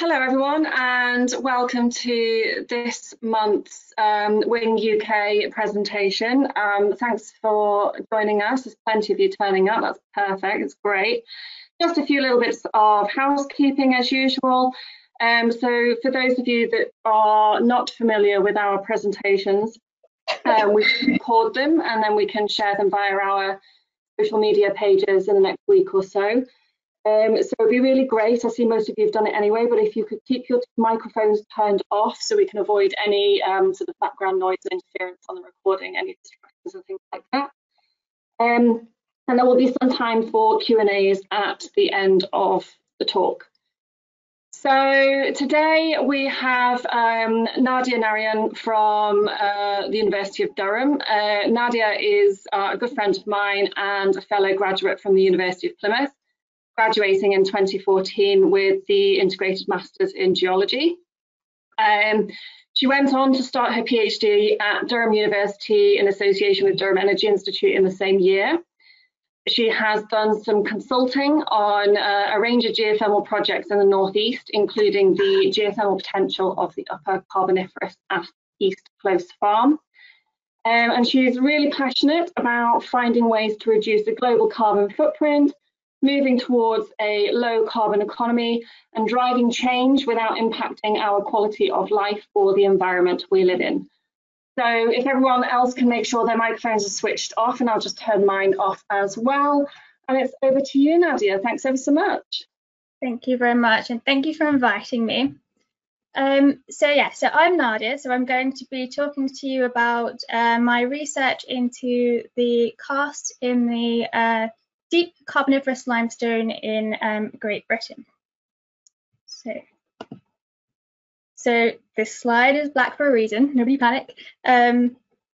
hello everyone and welcome to this month's um, Wing UK presentation. Um, thanks for joining us. There's plenty of you turning up. That's perfect. It's great. Just a few little bits of housekeeping as usual. Um, so for those of you that are not familiar with our presentations, um, we record them and then we can share them via our social media pages in the next week or so. Um, so it'd be really great. I see most of you have done it anyway, but if you could keep your microphones turned off so we can avoid any um, sort of background noise and interference on the recording, any distractions and things like that. Um, and there will be some time for Q&As at the end of the talk. So today we have um, Nadia Narayan from uh, the University of Durham. Uh, Nadia is uh, a good friend of mine and a fellow graduate from the University of Plymouth graduating in 2014 with the Integrated Masters in Geology. Um, she went on to start her PhD at Durham University in association with Durham Energy Institute in the same year. She has done some consulting on uh, a range of geothermal projects in the northeast, including the geothermal potential of the Upper Carboniferous East Close Farm. Um, and she's really passionate about finding ways to reduce the global carbon footprint moving towards a low carbon economy and driving change without impacting our quality of life or the environment we live in. So if everyone else can make sure their microphones are switched off and I'll just turn mine off as well. And it's over to you, Nadia. Thanks ever so much. Thank you very much. And thank you for inviting me. Um, so yeah, so I'm Nadia. So I'm going to be talking to you about uh, my research into the karst in the uh, deep carboniferous limestone in um, Great Britain. So, so this slide is black for a reason, nobody panic. Um,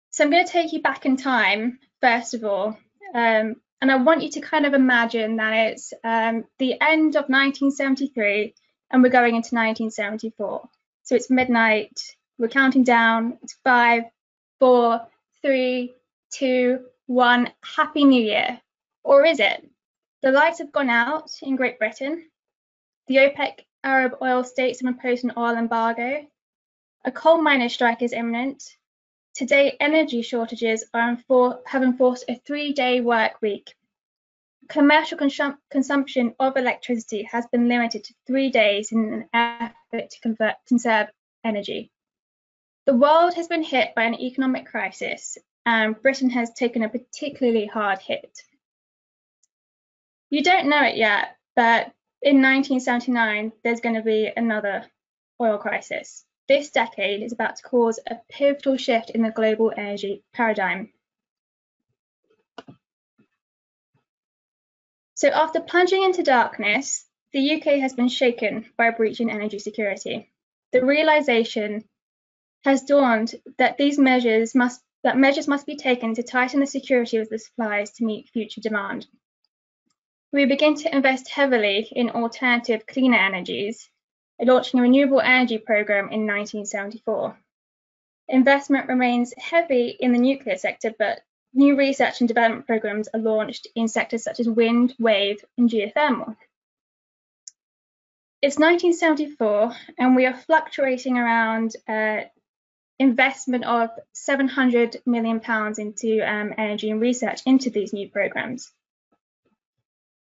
so I'm going to take you back in time, first of all, um, and I want you to kind of imagine that it's um, the end of 1973 and we're going into 1974. So it's midnight, we're counting down, it's five, four, three, two, one, Happy New Year. Or is it? The lights have gone out in Great Britain. The OPEC Arab oil states have imposed an oil embargo. A coal miner strike is imminent. Today, energy shortages enfor have enforced a three-day work week. Commercial consum consumption of electricity has been limited to three days in an effort to convert, conserve energy. The world has been hit by an economic crisis, and Britain has taken a particularly hard hit. You don't know it yet, but in 1979, there's going to be another oil crisis. This decade is about to cause a pivotal shift in the global energy paradigm. So after plunging into darkness, the UK has been shaken by a breach in energy security. The realization has dawned that these measures must that measures must be taken to tighten the security of the supplies to meet future demand. We begin to invest heavily in alternative cleaner energies, launching a renewable energy program in 1974. Investment remains heavy in the nuclear sector, but new research and development programs are launched in sectors such as wind, wave, and geothermal. It's 1974, and we are fluctuating around uh, investment of 700 million pounds into um, energy and research into these new programs.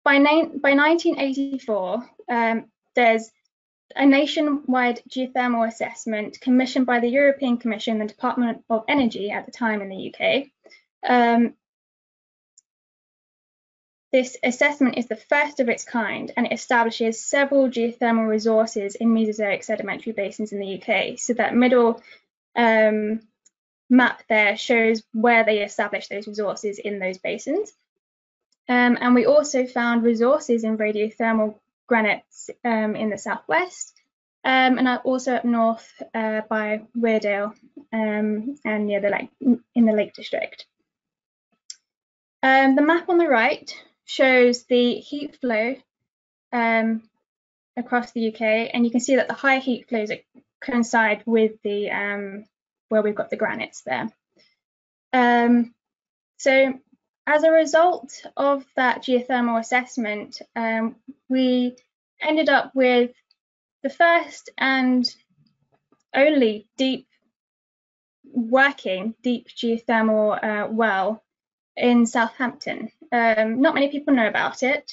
By, by 1984, um, there's a nationwide geothermal assessment commissioned by the European Commission, the Department of Energy at the time in the UK. Um, this assessment is the first of its kind and it establishes several geothermal resources in Mesozoic sedimentary basins in the UK. So that middle um, map there shows where they established those resources in those basins. Um, and we also found resources in radiothermal granites um, in the southwest um, and also up north uh, by Weardale um, and near the lake in the Lake District. Um, the map on the right shows the heat flow um, across the UK, and you can see that the high heat flows coincide with the where we've got the granites there. so as a result of that geothermal assessment, um, we ended up with the first and only deep working deep geothermal uh, well in Southampton. Um, not many people know about it.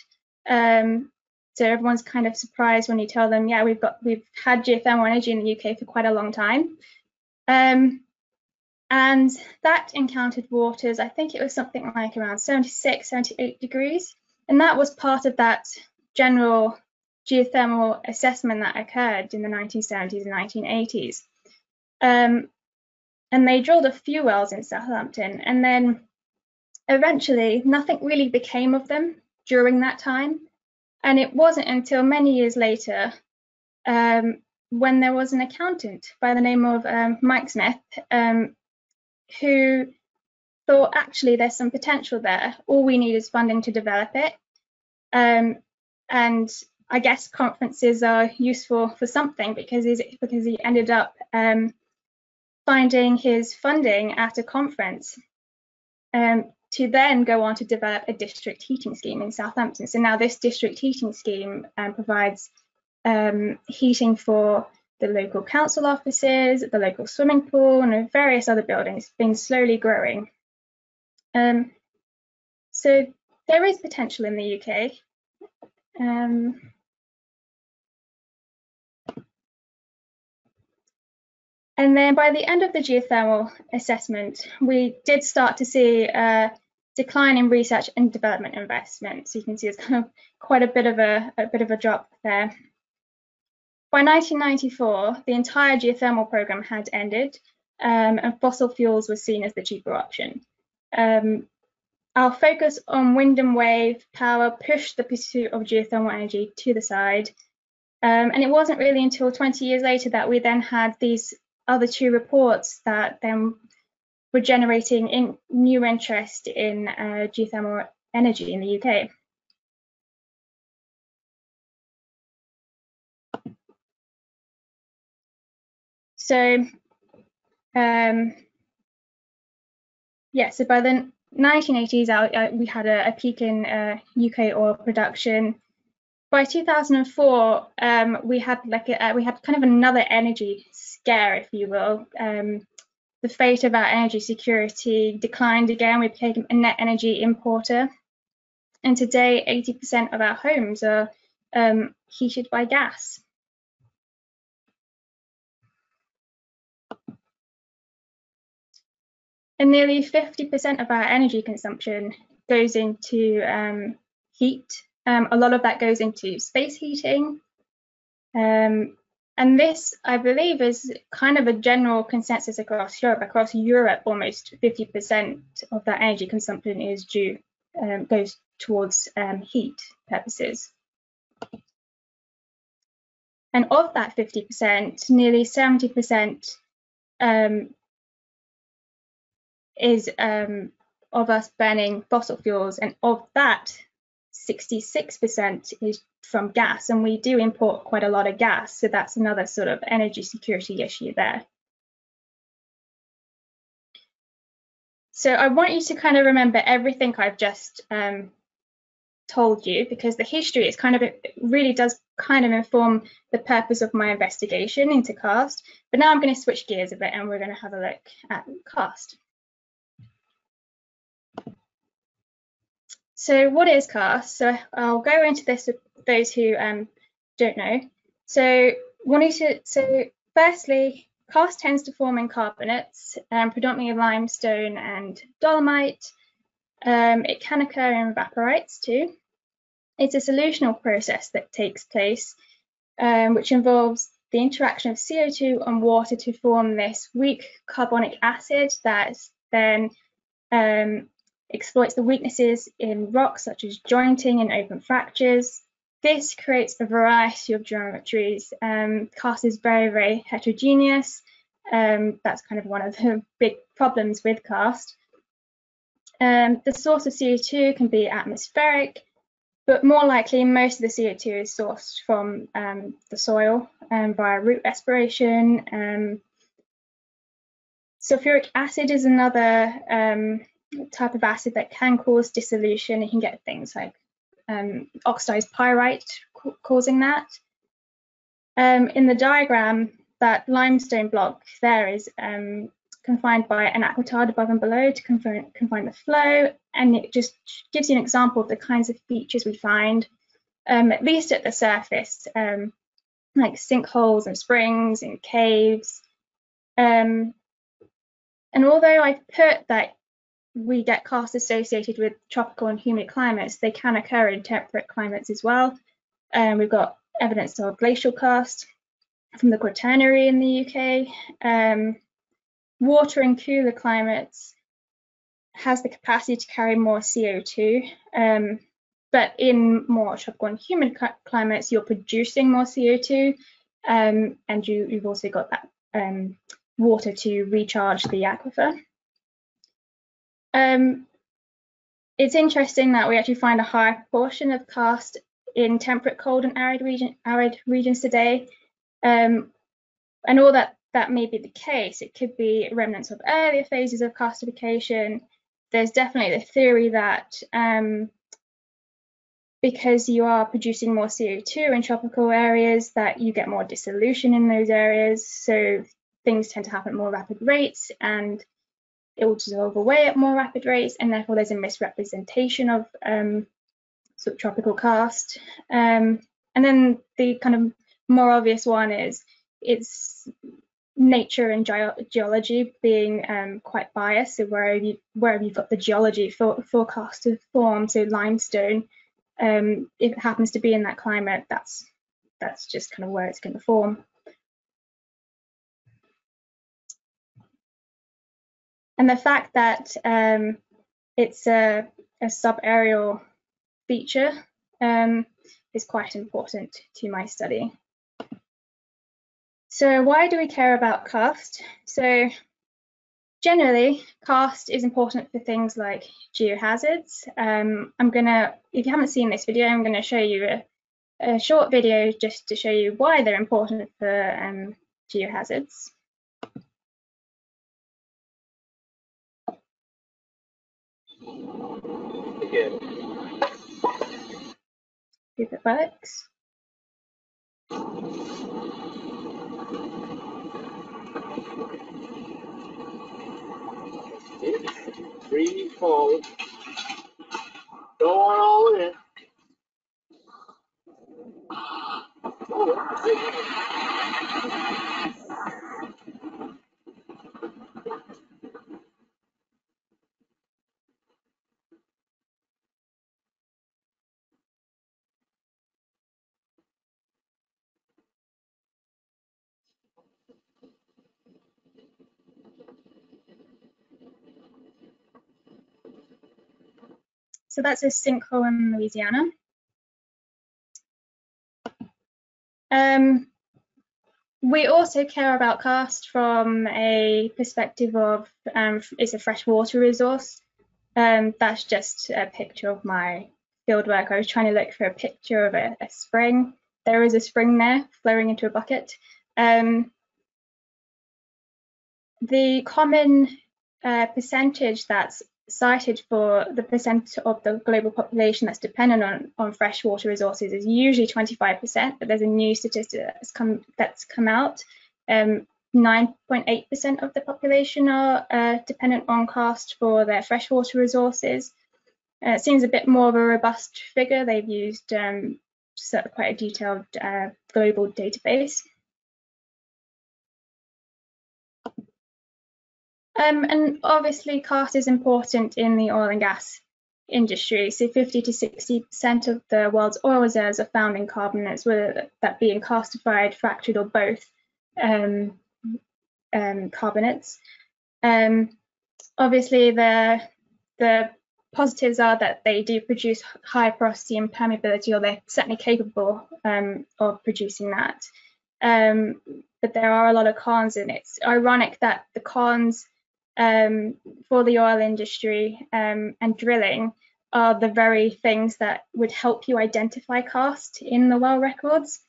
Um, so everyone's kind of surprised when you tell them, yeah, we've got we've had geothermal energy in the UK for quite a long time. Um, and that encountered waters, I think it was something like around 76, 78 degrees. And that was part of that general geothermal assessment that occurred in the 1970s and 1980s. Um, and they drilled a few wells in Southampton, and then eventually nothing really became of them during that time. And it wasn't until many years later um, when there was an accountant by the name of um, Mike Smith um, who thought actually there's some potential there. All we need is funding to develop it. Um, and I guess conferences are useful for something because he's, because he ended up um, finding his funding at a conference um, to then go on to develop a district heating scheme in Southampton. So now this district heating scheme um, provides um, heating for the local council offices, the local swimming pool, and various other buildings, have been slowly growing. Um, so there is potential in the UK. Um, And then by the end of the geothermal assessment, we did start to see a decline in research and development investment. So you can see it's kind of quite a bit of a, a bit of a drop there. By 1994, the entire geothermal program had ended um, and fossil fuels were seen as the cheaper option. Um, our focus on wind and wave power pushed the pursuit of geothermal energy to the side. Um, and it wasn't really until 20 years later that we then had these other two reports that then were generating in new interest in uh, geothermal energy in the UK. So, um, yeah, so by the 1980s, uh, we had a, a peak in uh, UK oil production by 2004, um, we had like a, uh, we had kind of another energy scare, if you will. Um, the fate of our energy security declined again. We became a net energy importer, and today 80% of our homes are um, heated by gas. And nearly 50% of our energy consumption goes into um, heat um, a lot of that goes into space heating. Um, and this, I believe, is kind of a general consensus across Europe. Across Europe, almost 50% of that energy consumption is due um, goes towards um, heat purposes. And of that 50%, nearly 70% um, is um, of us burning fossil fuels, and of that, 66% is from gas, and we do import quite a lot of gas, so that's another sort of energy security issue there. So I want you to kind of remember everything I've just um, told you because the history is kind of it really does kind of inform the purpose of my investigation into karst But now I'm going to switch gears a bit and we're going to have a look at karst. So what is karst? So I'll go into this with those who um, don't know. So wanting to, so firstly, karst tends to form in carbonates, um, predominantly limestone and dolomite. Um, it can occur in evaporites too. It's a solutional process that takes place, um, which involves the interaction of CO2 and water to form this weak carbonic acid that's then um, exploits the weaknesses in rocks such as jointing and open fractures. This creates a variety of geometries. Um, karst is very, very heterogeneous. Um, that's kind of one of the big problems with karst. Um, the source of CO2 can be atmospheric, but more likely most of the CO2 is sourced from um, the soil um, via root respiration. Um, sulfuric acid is another um, type of acid that can cause dissolution. You can get things like um, oxidized pyrite causing that. Um, in the diagram, that limestone block there is um, confined by an aquitard above and below to confine, confine, the flow, and it just gives you an example of the kinds of features we find, um, at least at the surface, um, like sinkholes and springs and caves. Um, and although I've put that we get karst associated with tropical and humid climates, they can occur in temperate climates as well. Um, we've got evidence of glacial karst from the Quaternary in the UK. Um, water in cooler climates has the capacity to carry more CO2, um, but in more tropical and humid climates, you're producing more CO2, um, and you, have also got that um, water to recharge the aquifer. Um, it's interesting that we actually find a high proportion of karst in temperate, cold, and arid, region, arid regions today. Um, and all that that may be the case, it could be remnants of earlier phases of karstification. There's definitely the theory that um, because you are producing more CO2 in tropical areas, that you get more dissolution in those areas. So things tend to happen at more rapid rates and it will dissolve away at more rapid rates, and therefore there's a misrepresentation of um, sort of tropical karst. Um, and then the kind of more obvious one is it's nature and ge geology being um, quite biased. So wherever you wherever you've got the geology for forecast to form, so limestone, um, if it happens to be in that climate, that's that's just kind of where it's going to form. And the fact that um, it's a, a subaerial feature um, is quite important to my study. So why do we care about karst? So generally, karst is important for things like geohazards. Um, I'm gonna, if you haven't seen this video, I'm gonna show you a, a short video just to show you why they're important for um, geohazards. If it works. Free fall. Going all in. Oh, So that's a sinkhole in Louisiana. Um, we also care about karst from a perspective of um, it's a freshwater resource. Um, that's just a picture of my fieldwork. I was trying to look for a picture of a, a spring. There is a spring there flowing into a bucket. Um, the common uh, percentage that's cited for the percent of the global population that's dependent on, on freshwater resources is usually 25%, but there's a new statistic that's come that's come out. 9.8% um, of the population are uh, dependent on karst for their freshwater resources. Uh, it seems a bit more of a robust figure. They've used um, quite a detailed uh, global database. Um, and obviously, karst is important in the oil and gas industry. So 50 to 60% of the world's oil reserves are found in carbonates, whether that being karstified, fractured, or both um, um, carbonates. Um, obviously, the the positives are that they do produce high porosity and permeability, or they're certainly capable um, of producing that. Um, but there are a lot of cons, and it's ironic that the cons um, for the oil industry um, and drilling are the very things that would help you identify karst in the well records.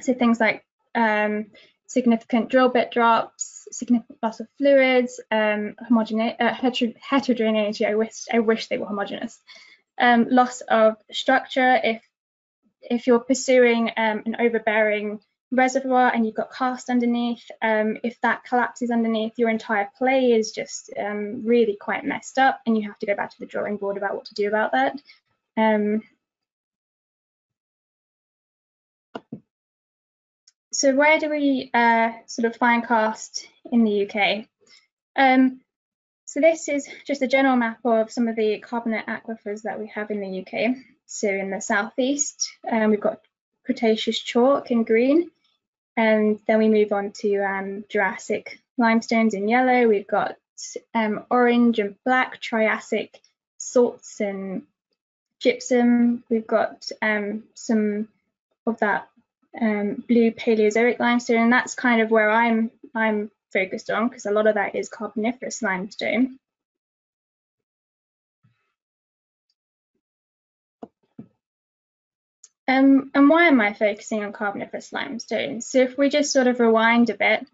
So things like um, significant drill bit drops, significant loss of fluids, um, uh, heterogeneity. I wish I wish they were homogeneous. Um, loss of structure if if you're pursuing um, an overbearing reservoir and you've got karst underneath, um, if that collapses underneath, your entire play is just um, really quite messed up and you have to go back to the drawing board about what to do about that. Um, so where do we uh, sort of find karst in the UK? Um, so this is just a general map of some of the carbonate aquifers that we have in the UK. So in the southeast, um, we've got Cretaceous chalk in green, and then we move on to um, Jurassic limestones in yellow. We've got um, orange and black Triassic salts and gypsum. We've got um, some of that um, blue Paleozoic limestone, and that's kind of where I'm I'm focused on because a lot of that is Carboniferous limestone. Um, and why am I focusing on Carboniferous limestone? So if we just sort of rewind a bit,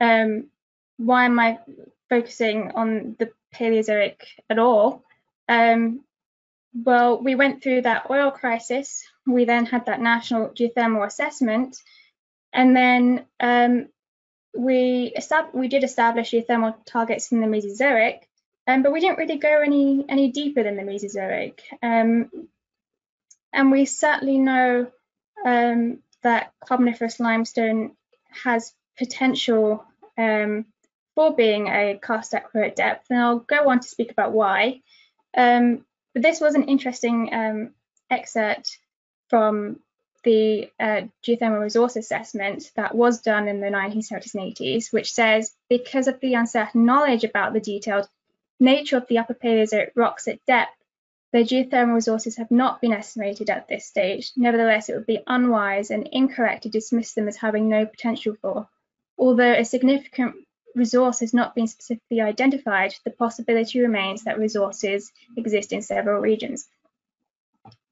um, why am I focusing on the Paleozoic at all? Um, well, we went through that oil crisis. We then had that national geothermal assessment, and then um, we we did establish geothermal targets in the Mesozoic, um, but we didn't really go any any deeper than the Mesozoic. And we certainly know um, that Carboniferous limestone has potential um, for being a karst aquifer at depth, and I'll go on to speak about why. Um, but this was an interesting um, excerpt from the uh, geothermal resource assessment that was done in the 1970s and 80s, which says because of the uncertain knowledge about the detailed nature of the upper Paleozoic rocks at depth, the geothermal resources have not been estimated at this stage. Nevertheless, it would be unwise and incorrect to dismiss them as having no potential for. Although a significant resource has not been specifically identified, the possibility remains that resources exist in several regions.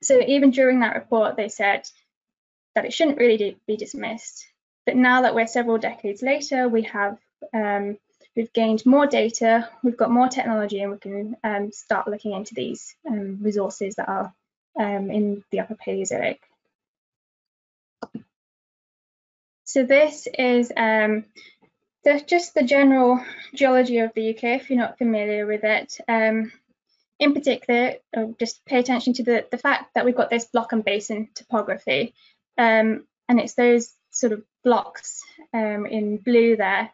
So even during that report, they said that it shouldn't really be dismissed. But now that we're several decades later, we have um, we've gained more data, we've got more technology, and we can um, start looking into these um, resources that are um, in the Upper Paleozoic. So this is um, the, just the general geology of the UK, if you're not familiar with it. Um, in particular, uh, just pay attention to the, the fact that we've got this block and basin topography. Um, and it's those sort of blocks in blue there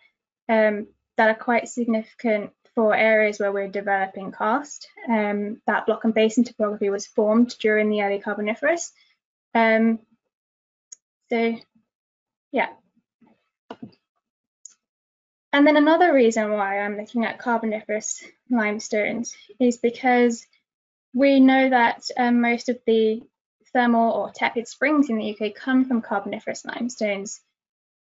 um, that are quite significant for areas where we're developing karst. Um, that block and basin topography was formed during the early Carboniferous. Um, so, yeah. And then another reason why I'm looking at Carboniferous limestones is because we know that um, most of the thermal or tepid springs in the UK come from Carboniferous limestones.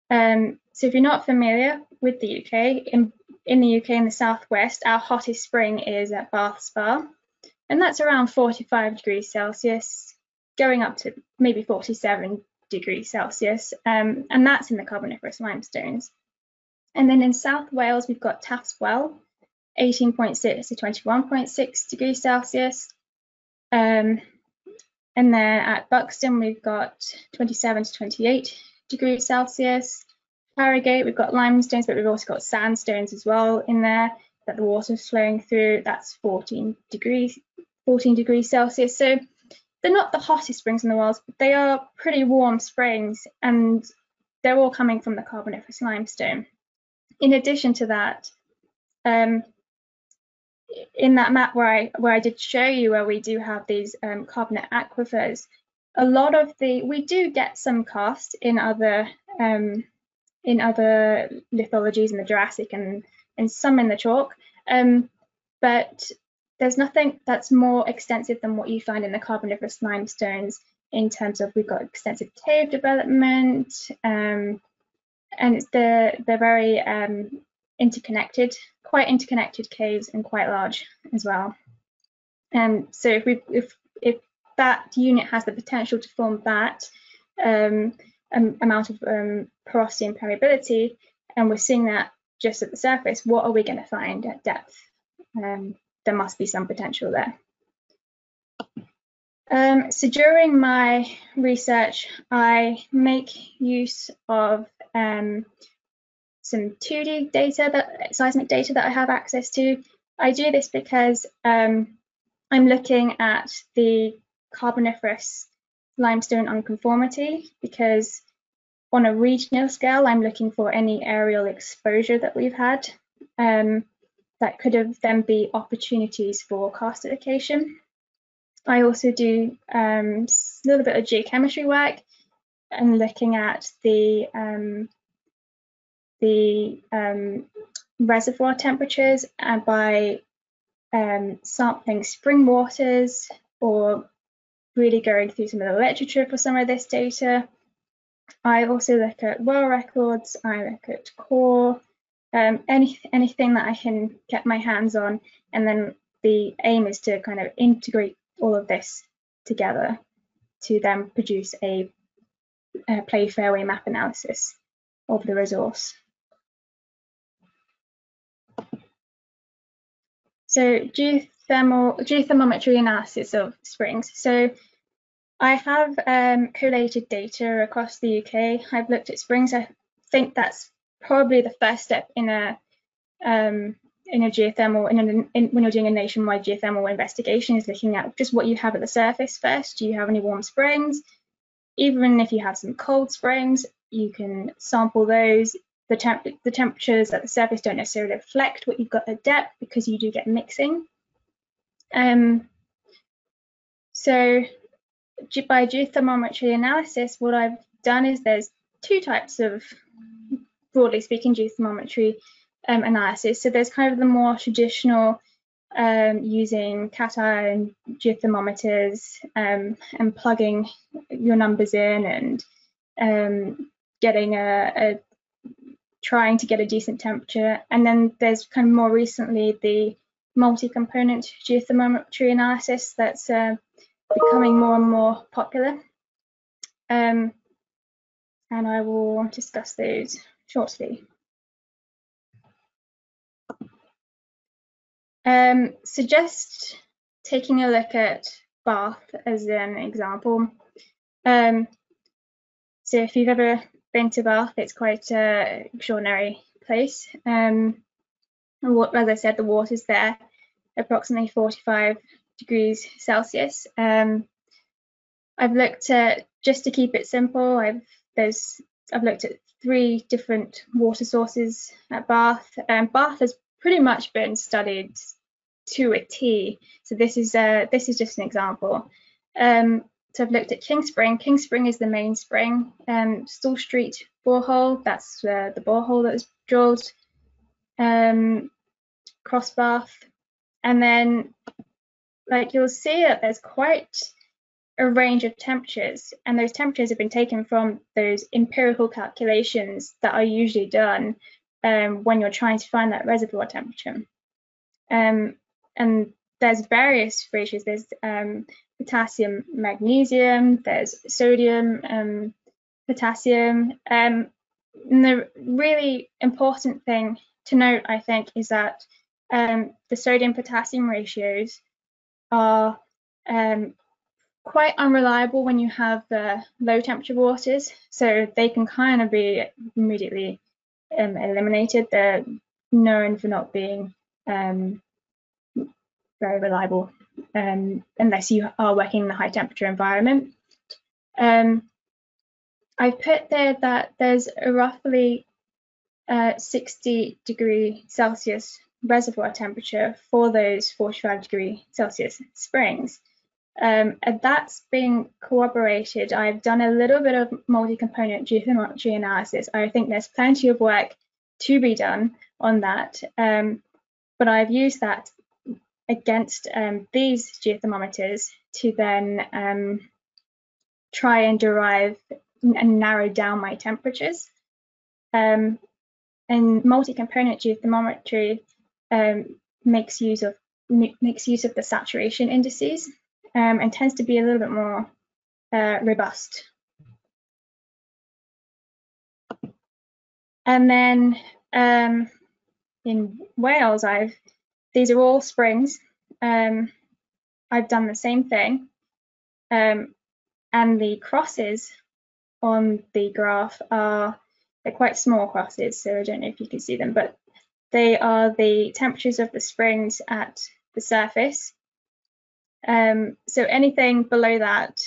Um, so if you're not familiar with the UK, in, in the UK in the southwest, our hottest spring is at Bath Spa, and that's around 45 degrees Celsius, going up to maybe 47 degrees Celsius, um, and that's in the Carboniferous limestones. And then in South Wales, we've got Taff's Well, 18.6 to 21.6 degrees Celsius. Um, and then at Buxton, we've got 27 to 28 degrees Celsius. Harrogate, we've got limestones, but we've also got sandstones as well in there that the water's flowing through. That's 14 degrees, 14 degrees Celsius. So they're not the hottest springs in the world, but they are pretty warm springs, and they're all coming from the Carboniferous limestone. In addition to that, um, in that map where I where I did show you where we do have these um, carbonate aquifers, a lot of the we do get some karst in other um, in other lithologies in the Jurassic and and some in the chalk, um, but there's nothing that's more extensive than what you find in the carboniferous limestones in terms of we've got extensive cave development um, and they're they're very um, interconnected quite interconnected caves and quite large as well. Um, so if we if if that unit has the potential to form that um, amount of um, porosity and permeability, and we're seeing that just at the surface, what are we going to find at depth? Um, there must be some potential there. Um, so during my research, I make use of um, some 2D data, that seismic data that I have access to. I do this because um, I'm looking at the Carboniferous limestone unconformity because on a regional scale, I'm looking for any aerial exposure that we've had um, that could have then be opportunities for karstification. I also do um, a little bit of geochemistry work and looking at the um, the um, reservoir temperatures and by um, sampling spring waters or really going through some of the literature for some of this data. I also look at well records, I look at core, um, any, anything that I can get my hands on, and then the aim is to kind of integrate all of this together to then produce a, a play fairway map analysis of the resource. So geothermal, geothermometry analysis of springs. So I have um, collated data across the UK. I've looked at springs. I think that's probably the first step in a um, in a geothermal in, a, in when you're doing a nationwide geothermal investigation is looking at just what you have at the surface first. Do you have any warm springs? Even if you have some cold springs, you can sample those. The, temp the temperatures at the surface don't necessarily reflect what you've got at depth because you do get mixing. Um, so by geothermometry analysis, what I've done is there's two types of, broadly speaking, geothermometry um, analysis. So there's kind of the more traditional um, using cation geothermometers um, and plugging your numbers in and um, getting a, a, trying to get a decent temperature. And then there's kind of more recently the multi-component geothermometry analysis that's uh, becoming more and more popular. Um, and I will discuss those shortly. Um, suggest taking a look at Bath as an example. Um, so if you've ever been to Bath, it's quite an extraordinary place. Um, as I said, the water's there, approximately 45 degrees Celsius. Um, I've looked at, just to keep it simple, I've there's I've looked at three different water sources at Bath. Um, Bath has pretty much been studied to a T. So this is uh, this is just an example. Um, so I've looked at King Spring. King Spring is the main spring. Um, Stall Street borehole, that's uh, the borehole that was drilled. Um, Cross Bath, and then like you'll see that there's quite a range of temperatures and those temperatures have been taken from those empirical calculations that are usually done um, when you're trying to find that reservoir temperature. Um, and there's various ratios. There's um, potassium, magnesium, there's sodium, um, potassium. Um, and the really important thing to note, I think, is that um, the sodium potassium ratios are um, quite unreliable when you have the low temperature waters. So they can kind of be immediately um, eliminated. They're known for not being um, very reliable um, unless you are working in a high temperature environment. Um, I've put there that there's roughly uh, 60 degree Celsius reservoir temperature for those 45 degree Celsius springs. Um, and that's being corroborated. I've done a little bit of multi-component geothermometry analysis. I think there's plenty of work to be done on that, um, but I've used that against um, these geothermometers to then um, try and derive and narrow down my temperatures. Um, and multi-component geothermometry um, makes use of makes use of the saturation indices um, and tends to be a little bit more uh, robust. And then um, in Wales, I've these are all springs. Um, I've done the same thing. Um, and the crosses on the graph are they're quite small crosses, so I don't know if you can see them, but they are the temperatures of the springs at the surface. Um, so anything below that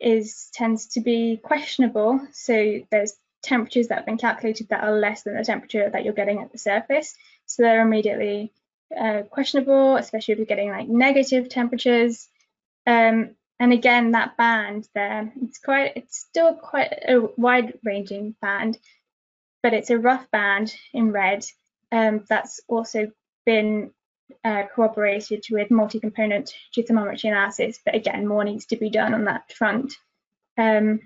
is tends to be questionable. So there's temperatures that have been calculated that are less than the temperature that you're getting at the surface. So they're immediately uh, questionable, especially if you're getting like negative temperatures. Um, and again, that band there, it's quite, it's still quite a wide-ranging band, but it's a rough band in red um, that's also been uh, corroborated with multi-component geothermometry analysis, but again, more needs to be done on that front. Um,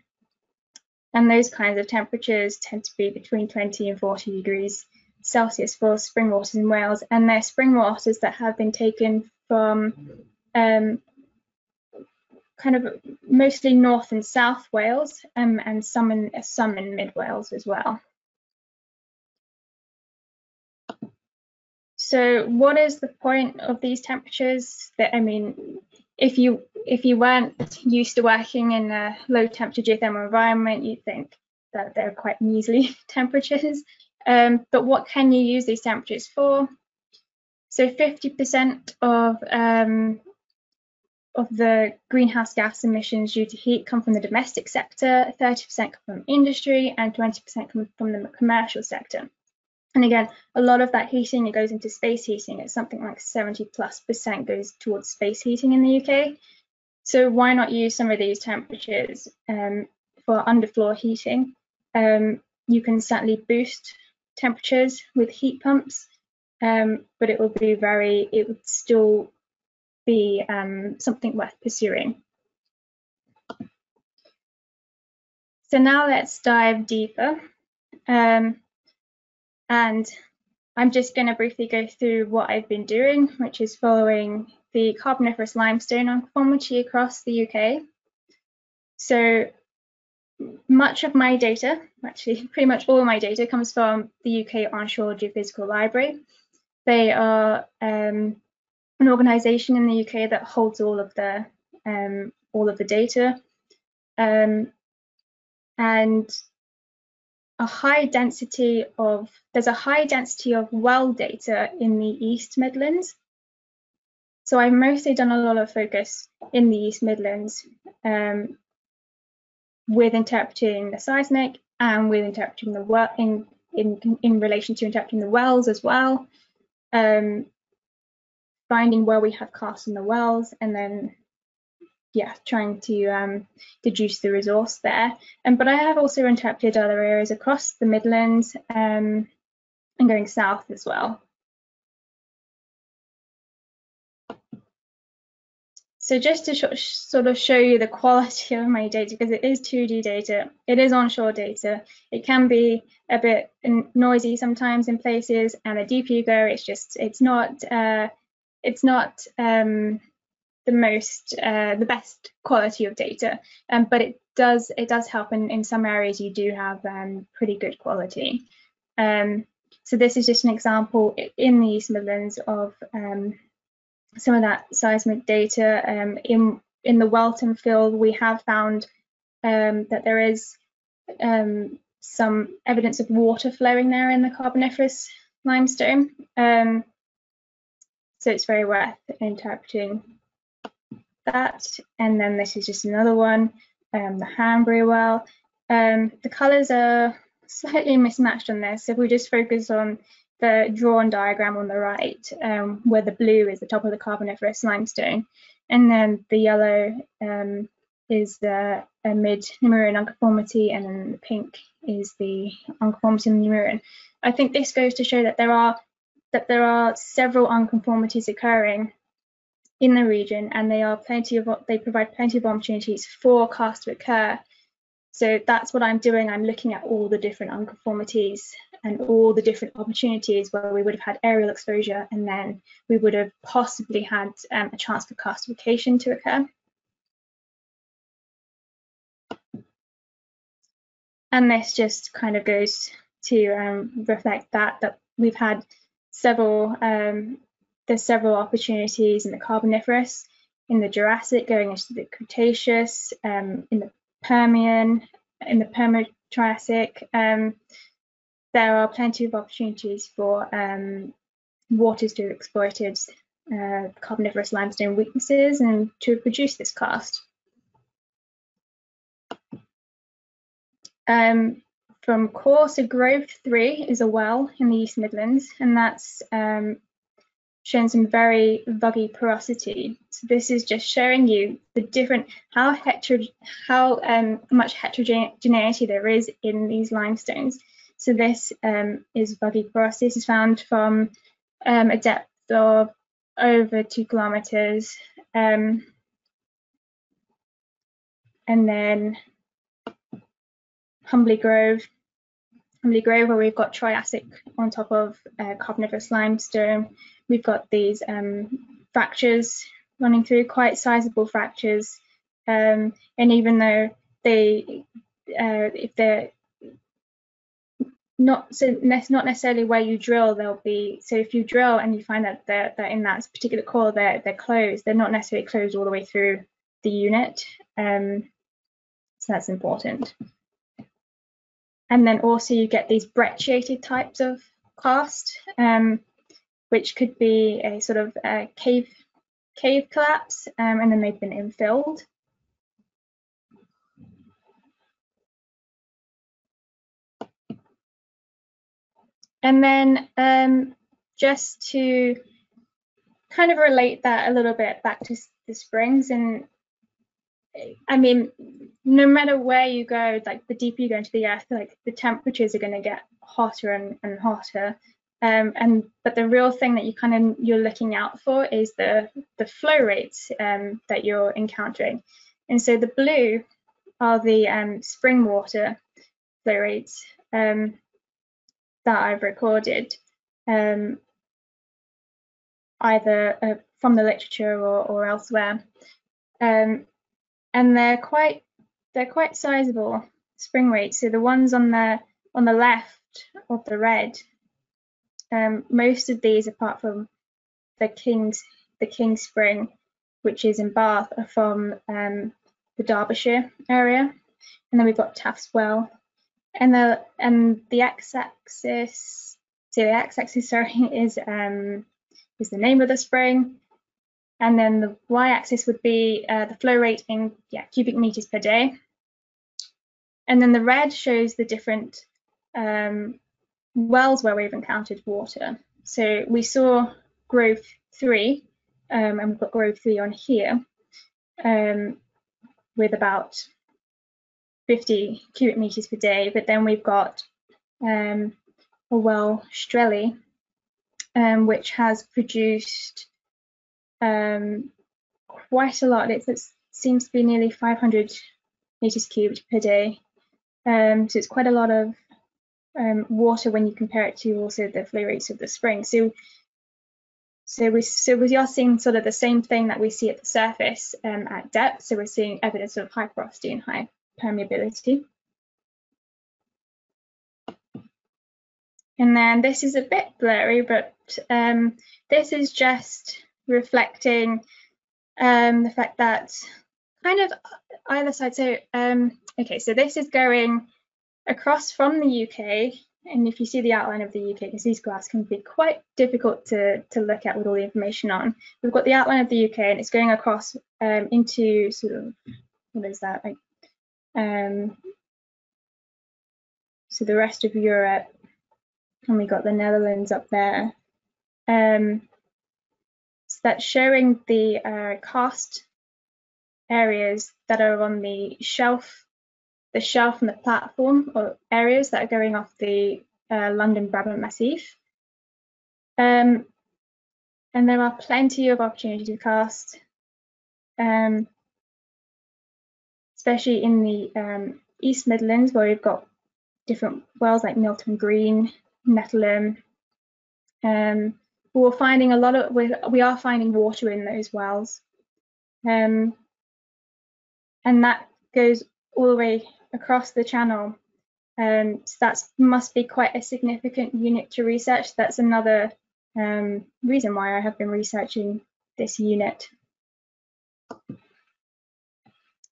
and those kinds of temperatures tend to be between 20 and 40 degrees Celsius for spring waters in Wales, and they're spring waters that have been taken from um, kind of mostly North and South Wales, um, and some in some in Mid Wales as well. So what is the point of these temperatures? That I mean, if you if you weren't used to working in a low temperature geothermal environment, you'd think that they're quite measly temperatures. Um, but what can you use these temperatures for? So 50% of um, of the greenhouse gas emissions due to heat come from the domestic sector, 30% come from industry, and 20% come from the commercial sector. And again, a lot of that heating, it goes into space heating. It's something like 70 plus percent goes towards space heating in the UK. So why not use some of these temperatures um, for underfloor heating? Um, you can certainly boost temperatures with heat pumps, um, but it will be very, it would still be um, something worth pursuing. So now let's dive deeper. Um, and I'm just going to briefly go through what I've been doing, which is following the Carboniferous limestone on nonconformity across the UK. So much of my data, actually pretty much all my data comes from the UK Onshore Geophysical Library. They are um, an organisation in the UK that holds all of the um, all of the data. Um, and a high density of, there's a high density of well data in the East Midlands. So I've mostly done a lot of focus in the East Midlands um, with interpreting the seismic and with interpreting the well in, in, in relation to interpreting the wells as well. Um, finding where we have karsts in the wells and then yeah, trying to um, deduce the resource there. Um, but I have also interpreted other areas across the Midlands um, and going south as well. So just to sort of show you the quality of my data, because it is 2D data, it is onshore data. It can be a bit noisy sometimes in places, and the deeper you go, it's just it's not uh, it's not um, the most uh, the best quality of data um, but it does it does help in, in some areas you do have um, pretty good quality. Um, so this is just an example in the East Midlands of um, some of that seismic data um, in in the Welton field we have found um, that there is some evidence of water flowing there in the carboniferous limestone so it's very worth interpreting that. And then this is just another one, um, the Hanbury well. Um, the colours are slightly mismatched on this. If we just focus on the drawn diagram on the right, um, where the blue is the top of the Carboniferous limestone, and then the yellow um, is the mid Namurian unconformity, and then the pink is the unconformity in the Namurian. I think this goes to show that there are that there are several unconformities occurring in the region and they are plenty of they provide plenty of opportunities for karst to occur. So that's what I'm doing. I'm looking at all the different unconformities and all the different opportunities where we would have had aerial exposure and then we would have possibly had um, a chance for karstification to occur. And this just kind of goes to um, reflect that, that we've had several um, there's several opportunities in the Carboniferous in the Jurassic, going into the Cretaceous, um, in the Permian, in the Permo-Triassic. Um, there are plenty of opportunities for um, waters to have exploited uh, Carboniferous limestone weaknesses and to produce this karst. Um, from core, so Grove 3 is a well in the East Midlands, and that's um, showing some very vuggy porosity. So this is just showing you the different, how, hetero, how um, much heterogeneity there is in these limestones. So this um, is vuggy porosity. This is found from um, a depth of over two kilometers. Um, and then Humbly Grove, Humbly Grove, where we've got Triassic on top of uh, Carboniferous limestone. We've got these um, fractures running through, quite sizable fractures. Um, and even though they, uh, if they're not so not necessarily where you drill, they'll be. So if you drill and you find that they're, they're in that particular core, they're they're closed. They're not necessarily closed all the way through the unit. Um, so that's important. And then also you get these brecciated types of karst, um, which could be a sort of a cave cave collapse, um, and then they've been infilled. And then um, just to kind of relate that a little bit back to the springs and I mean, no matter where you go, like the deeper you go into the earth, like the temperatures are going to get hotter and, and hotter. Um, and but the real thing that you kind of you're looking out for is the the flow rates um, that you're encountering. And so the blue are the um, spring water flow rates um, that I've recorded, um, either uh, from the literature or, or elsewhere. Um, and they're quite they're quite sizable spring rates. So the ones on the on the left of the red, um, most of these, apart from the King's the King Spring, which is in Bath, are from um, the Derbyshire area, and then we've got Taff's Well, and the and the x-axis, so the x-axis sorry is um, is the name of the spring, and then the y-axis would be uh, the flow rate in yeah, cubic meters per day. And then the red shows the different um, wells where we've encountered water. So we saw Grove 3, um, and we've got Grove 3 on here, um, with about 50 cubic meters per day. But then we've got um, a well, Strelley, um, which has produced um, quite a lot. It, seems to be nearly 500 meters cubed per day. Um, so it's quite a lot of um, water when you compare it to also the flow rates of the spring. So, so we so we are seeing sort of the same thing that we see at the surface um, at depth. So we're seeing evidence of high porosity and high permeability. And then this is a bit blurry, but um, this is just reflecting um, the fact that kind of either side. So, um, okay, so this is going across from the UK. And if you see the outline of the UK, because these graphs can be quite difficult to, to look at with all the information on, we've got the outline of the UK and it's going across um, into sort of, what is that, like, um, so the rest of Europe, and we got the Netherlands up there. Um, that's showing the uh, karst areas that are on the shelf, the shelf and the platform, or areas that are going off the uh, London Brabant Massif. Um, and there are plenty of opportunities to karst, um, especially in the um, East Midlands, where we've got different wells like Milton Green, Nettleham, um, we're finding a lot of we we are finding water in those wells. Um, and that goes all the way across the channel. Um, so that must be quite a significant unit to research. That's another um, reason why I have been researching this unit.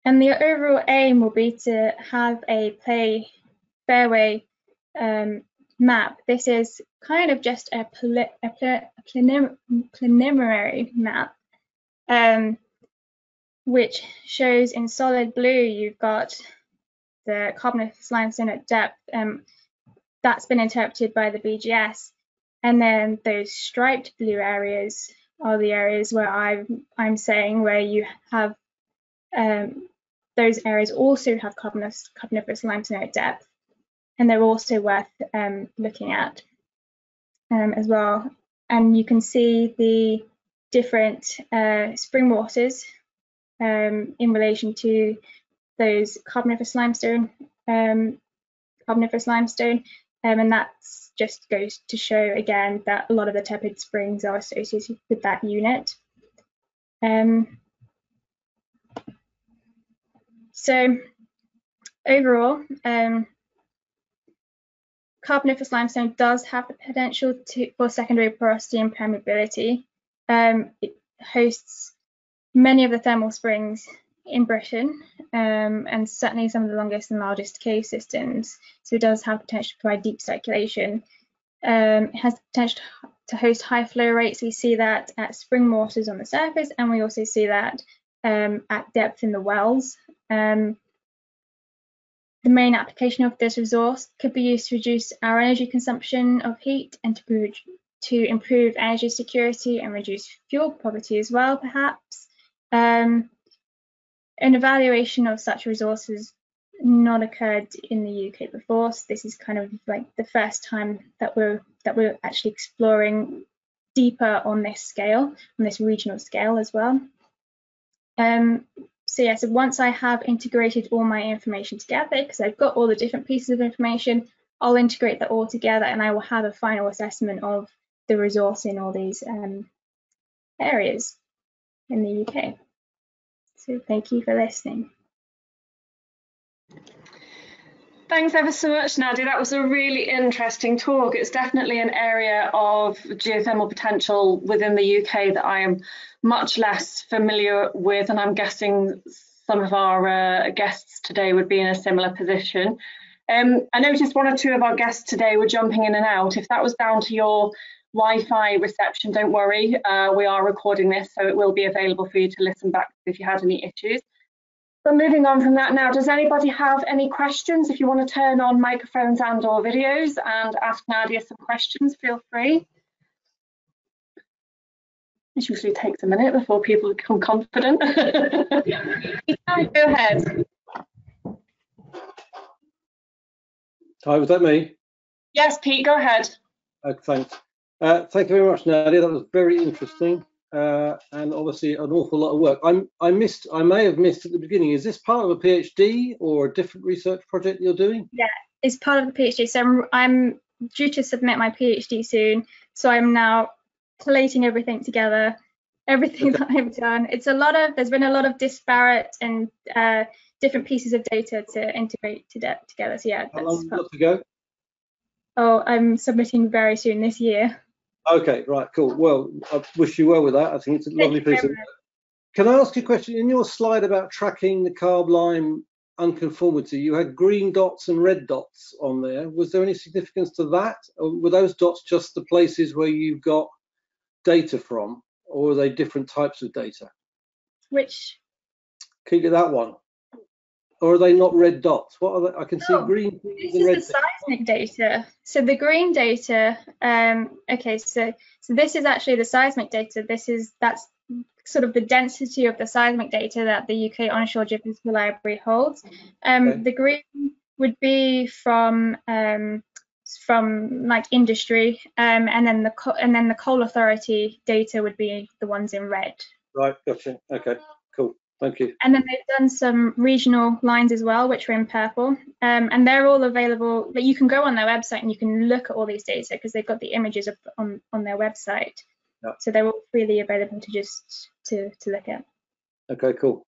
And the overall aim will be to have a play fairway um, map. This is kind of just a, a, a preliminary map, um, which shows in solid blue you've got the carboniferous limestone at depth. Um, that's been interpreted by the BGS. And then those striped blue areas are the areas where I'm, I'm saying where you have um, those areas also have carboniferous, carboniferous limestone at depth, and they're also worth um, looking at um, as well. And you can see the different uh, spring waters um, in relation to those carboniferous limestone, um, carboniferous limestone, um, and that just goes to show again that a lot of the tepid springs are associated with that unit. Um, so overall, um, carboniferous limestone does have the potential to, for secondary porosity and permeability. Um, it hosts many of the thermal springs in Britain um, and certainly some of the longest and largest cave systems. So it does have potential to provide deep circulation. Um, it has the potential to host high flow rates. We see that at spring waters on the surface, and we also see that um, at depth in the wells. Um, the main application of this resource could be used to reduce our energy consumption of heat and to, to improve energy security and reduce fuel poverty as well, perhaps. Um, an evaluation of such resources not occurred in the UK before, so this is kind of like the first time that we're that we're actually exploring deeper on this scale, on this regional scale as well. Um, so yeah, so once I have integrated all my information together, because I've got all the different pieces of information, I'll integrate that all together and I will have a final assessment of the resource in all these um, areas in the UK. So thank you for listening. Thanks ever so much, Nadia. That was a really interesting talk. It's definitely an area of geothermal potential within the UK that I am much less familiar with, and I'm guessing some of our uh, guests today would be in a similar position. Um, I noticed one or two of our guests today were jumping in and out. If that was down to your Wi-Fi reception, don't worry. Uh, we are recording this, so it will be available for you to listen back if you had any issues. But moving on from that now, does anybody have any questions? If you want to turn on microphones and or videos and ask Nadia some questions, feel free. It usually takes a minute before people become confident. you go ahead. Hi, was that me? Yes, Pete, go ahead. Uh, thanks. Uh, thank you very much, Nadia. That was very interesting uh, and obviously an awful lot of work. I'm, I missed, I may have missed at the beginning. Is this part of a PhD or a different research project you're doing? Yeah, it's part of the PhD. So I'm, I'm due to submit my PhD soon. So I'm now collating everything together, everything okay. that I've done. It's a lot of, there's been a lot of disparate and uh, different pieces of data to integrate to together. So yeah. How long got to go? Oh, I'm submitting very soon this year. Okay, right, cool. Well, I wish you well with that. I think it's a lovely piece of Can I ask you a question? In your slide about tracking the carb lime unconformity, you had green dots and red dots on there. Was there any significance to that? Or were those dots just the places where you got data from, or are they different types of data? Which? Keep it that one or are they not red dots? What are they? I can no, see green. This is the seismic data. So the green data. Um, okay, so so this is actually the seismic data. This is that's sort of the density of the seismic data that the UK Onshore Geophysical Library holds. Um, okay. The green would be from um, from like industry, um, and then the and then the coal authority data would be the ones in red. Right, gotcha. Okay. Thank you. And then they've done some regional lines as well, which are in purple. Um, and they're all available, but you can go on their website and you can look at all these data because they've got the images up on, on their website. Yep. So they're all freely available to just to, to look at. Okay, cool.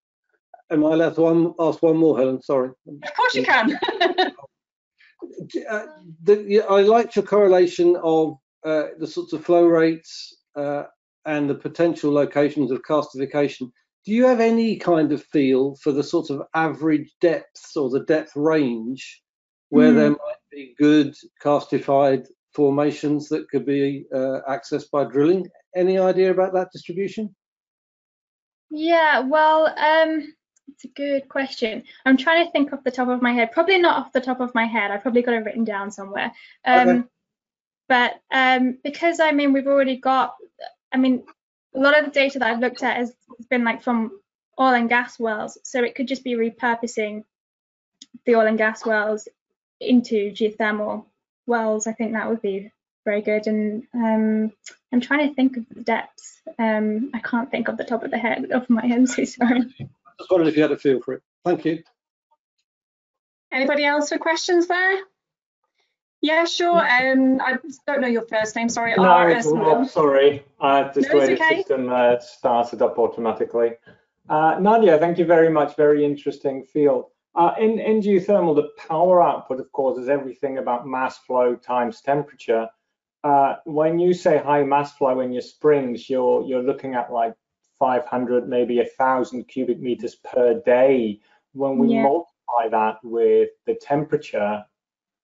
Am I allowed to one, ask one more, Helen? Sorry. Of course you can. uh, the, I liked your correlation of uh, the sorts of flow rates uh, and the potential locations of karstification do you have any kind of feel for the sort of average depths or the depth range where Mm. there might be good karstified formations that could be uh, accessed by drilling? Any idea about that distribution? Yeah, well, um, it's a good question. I'm trying to think off the top of my head. Probably not off the top of my head. I've probably got it written down somewhere. Um, Okay. But um, because I mean, we've already got. I mean, a lot of the data that I've looked at has has been like from oil and gas wells, so it could just be repurposing the oil and gas wells into geothermal wells. I think that would be very good. And um, I'm trying to think of the depths. Um, I can't think off the top of the head of my head. I'm so sorry. Just wondered if you had a feel for it. Thank you. Anybody else for questions there? Yeah, sure. Um, I don't know your first name. Sorry. No, RS. Rob, sorry. Uh, just No, the way the okay. system uh, started up automatically. Uh, Nadia, thank you very much. Very interesting field. Uh, in, in geothermal, the power output, of course, is everything about mass flow times temperature. Uh, when you say high mass flow in your springs, you're you're looking at like 500, maybe a thousand cubic meters per day. When we Yeah. multiply that with the temperature,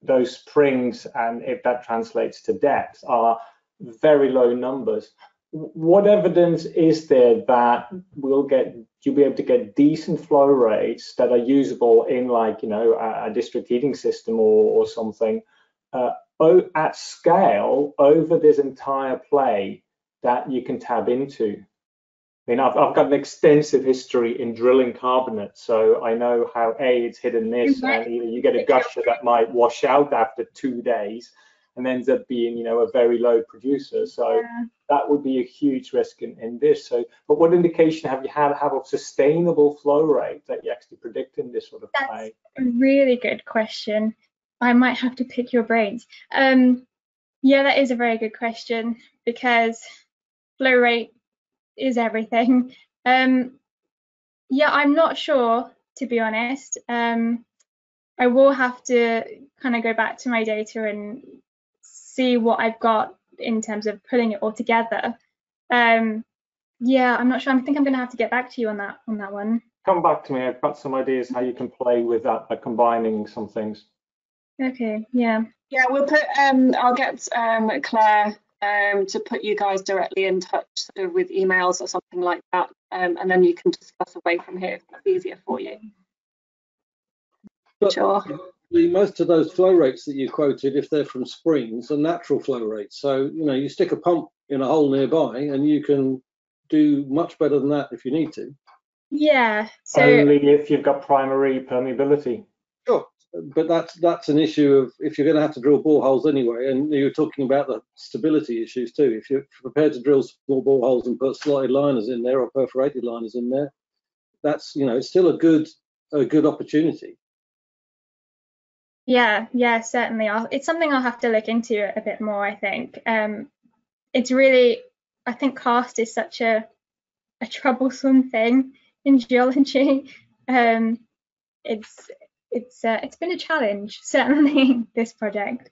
those springs, and if that translates to depth, are very low numbers. What evidence is there that we'll get you'll be able to get decent flow rates that are usable in like you know a, a district heating system or, or something uh, at scale over this entire play that you can tap into? I mean, I've, I've got an extensive history in drilling carbonate, so I know how A, it's miss, Right. and either you get a gusher that might wash out after two days and ends up being, you know, a very low producer. So Yeah. that would be a huge risk in, in this. So, but what indication have you had have of sustainable flow rate that you actually predict in this sort of That's- play? A really good question. I might have to pick your brains. Um, yeah, that is a very good question because flow rate is everything. Um, yeah, I'm not sure to be honest. Um, I will have to kind of go back to my data and see what I've got in terms of putting it all together. Um, yeah, I'm not sure. I think I'm going to have to get back to you on that on that one. Come back to me. I've got some ideas how you can play with that by combining some things. Okay, yeah. Yeah, we'll put. Um, I'll get um, Claire um, to put you guys directly in touch sort of with emails or something like that, um, and then you can discuss away from here if that's easier for you. But Sure. the, most of those flow rates that you quoted, if they're from springs, are natural flow rates. So, you know, you stick a pump in a hole nearby and you can do much better than that if you need to. Yeah. So Only if you've got primary permeability. Sure. But that's that's an issue of if you're going to have to drill boreholes anyway, and you're talking about the stability issues too. If you're prepared to drill small boreholes and put slotted liners in there or perforated liners in there, that's you know it's still a good a good opportunity. yeah, yeah, certainly. I'll, it's something I'll have to look into a bit more. I think. Um, it's really, I think karst is such a a troublesome thing in geology. Um, it's it's uh, it's been a challenge certainly this project.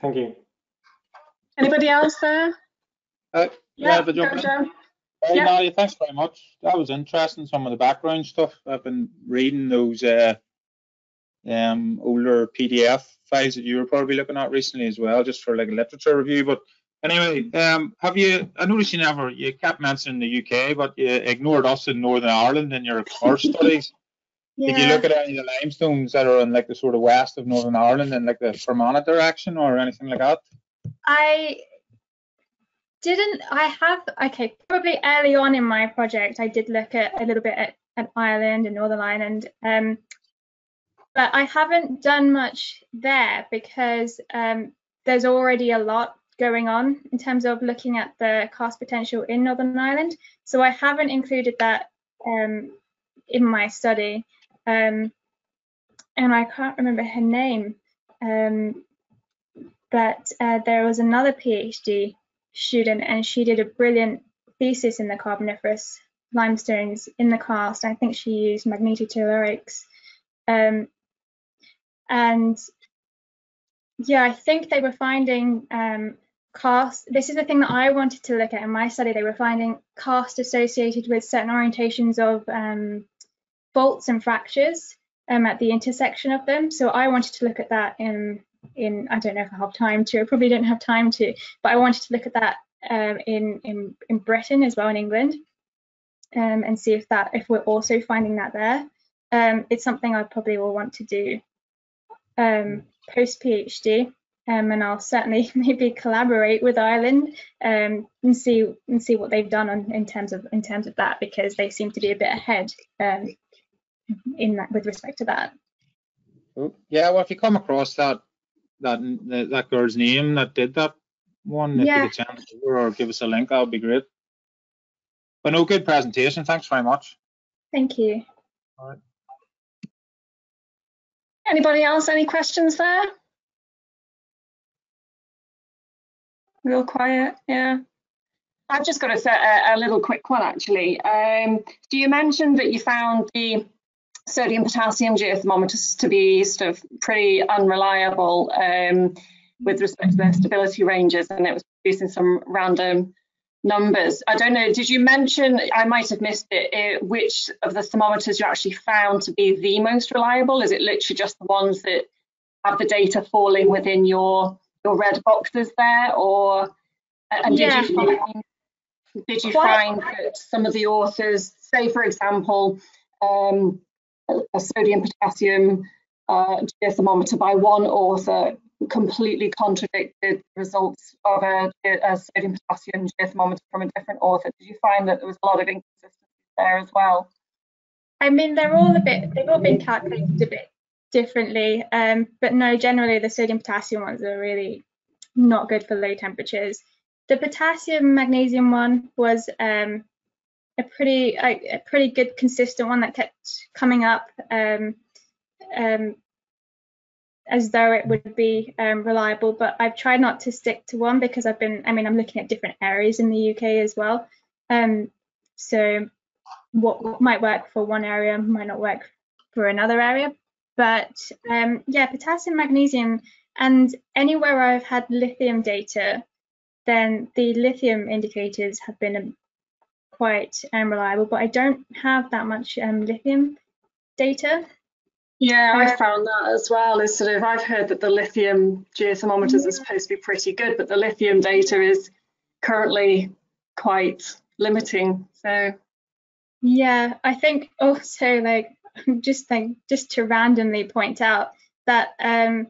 Thank you. Anybody else there? Uh, yeah, but go, jump in. Joe. Hey, Yeah. Nadia, thanks very much. That was interesting. Some of the background stuff. I've been reading those uh, um, older PDF files that you were probably looking at recently as well, just for like a literature review. But anyway, um, have you? I noticed you never you kept mentioning the UK, but you ignored us in Northern Ireland in your core studies. Did you look at any of the limestones that are in like the sort of west of Northern Ireland and like the Fermanagh direction or anything like that? I didn't. I have. Okay, probably early on in my project, I did look at a little bit at, at Ireland and Northern Ireland, um, but I haven't done much there because um, there's already a lot going on in terms of looking at the karst potential in Northern Ireland. So I haven't included that um, in my study, um, and I can't remember her name. Um, but uh, there was another PhD student and she did a brilliant thesis in the Carboniferous limestones in the karst. I think she used magnetotellurics. Um, and yeah, I think they were finding um, karst. This is the thing that I wanted to look at in my study. They were finding karst associated with certain orientations of um, faults and fractures um, at the intersection of them. So I wanted to look at that in in I don't know if I have time to. I probably don't have time to, but I wanted to look at that um, in in in Britain as well in England, um, and see if that if we're also finding that there. Um, it's something I probably will want to do um, post PhD, um, and I'll certainly maybe collaborate with Ireland um, and see and see what they've done on, in terms of in terms of that because they seem to be a bit ahead um, in that with respect to that. Yeah, well, if you come across that that that girl's name that did that one, if Yeah. you get a chance, or give us a link, that would be great. But no, good presentation. Thanks very much. Thank you. Anybody else? Any questions there? Real quiet, yeah. I've just got a, a, a little quick one actually. Um, so you mention that you found the sodium potassium geothermometers to be sort of pretty unreliable um, with respect to their stability ranges, and it was producing some random numbers. I don't know, did you mention, I might have missed it, uh, which of the thermometers you actually found to be the most reliable? Is it literally just the ones that have the data falling within your your red boxes there, or and Yeah. did you find, did you find that some of the authors, say for example, um, a, sodium potassium uh, geothermometer by one author completely contradicted the results of a, a sodium potassium geothermometer from a different author? Did you find that there was a lot of inconsistencies there as well? I mean, they're all a bit, they've all been calculated a bit differently, um, but no, generally the sodium potassium ones are really not good for low temperatures. The potassium magnesium one was um, a pretty, a, a pretty good consistent one that kept coming up um, um, as though it would be um, reliable, but I've tried not to stick to one because I've been, I mean, I'm looking at different areas in the UK as well. Um, so what, what might work for one area might not work for another area. But um, yeah, potassium, magnesium, and anywhere I've had lithium data, then the lithium indicators have been um, quite um, reliable. But I don't have that much um, lithium data. Yeah, I Uh, found that as well. Is sort of I've heard that the lithium geothermometers are supposed to be pretty good, but the lithium data is currently quite limiting. So Yeah, I think also like just think just to randomly point out that um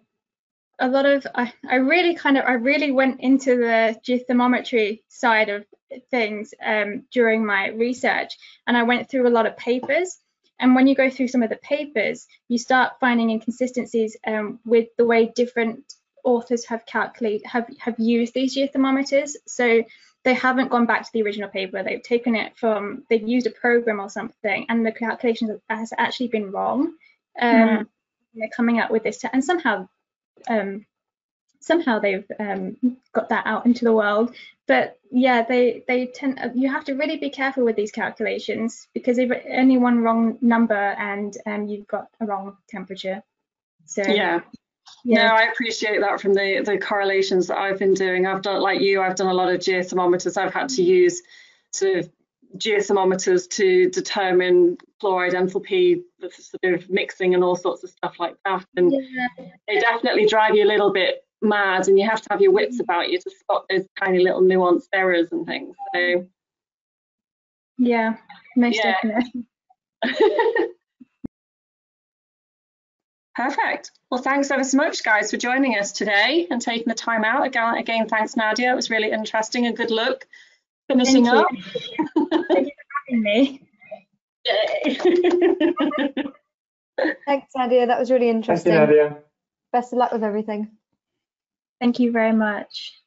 a lot of I, I really kind of I really went into the geothermometry side of things um during my research and I went through a lot of papers. And when you go through some of the papers you start finding inconsistencies um with the way different authors have calculated have have used these geothermometers. So they haven't gone back to the original paper. They've taken it from, they've used a program or something, and the calculation has actually been wrong. Um, and They're coming up with this, and somehow, um, somehow they've um, got that out into the world. But yeah, they they tend. You have to really be careful with these calculations because if any one wrong number and um, you've got a wrong temperature. So yeah. No, I appreciate that from the the correlations that I've been doing. I've done like you, I've done a lot of geothermometers. I've had to mm-hmm. use sort of geothermometers to determine chloride enthalpy, the sort of mixing and all sorts of stuff like that. And yeah. they definitely drive you a little bit mad and you have to have your wits mm-hmm. about you to spot those tiny little nuanced errors and things. So Yeah, most Yeah. definitely. Perfect. Well, thanks ever so much, guys, for joining us today and taking the time out. Again, again thanks, Nadia. It was really interesting. A good look. Finishing Thank up. you. Having me. Yay. Thanks, Nadia. That was really Thank interesting. you, Nadia. Best of luck with everything. Thank you very much.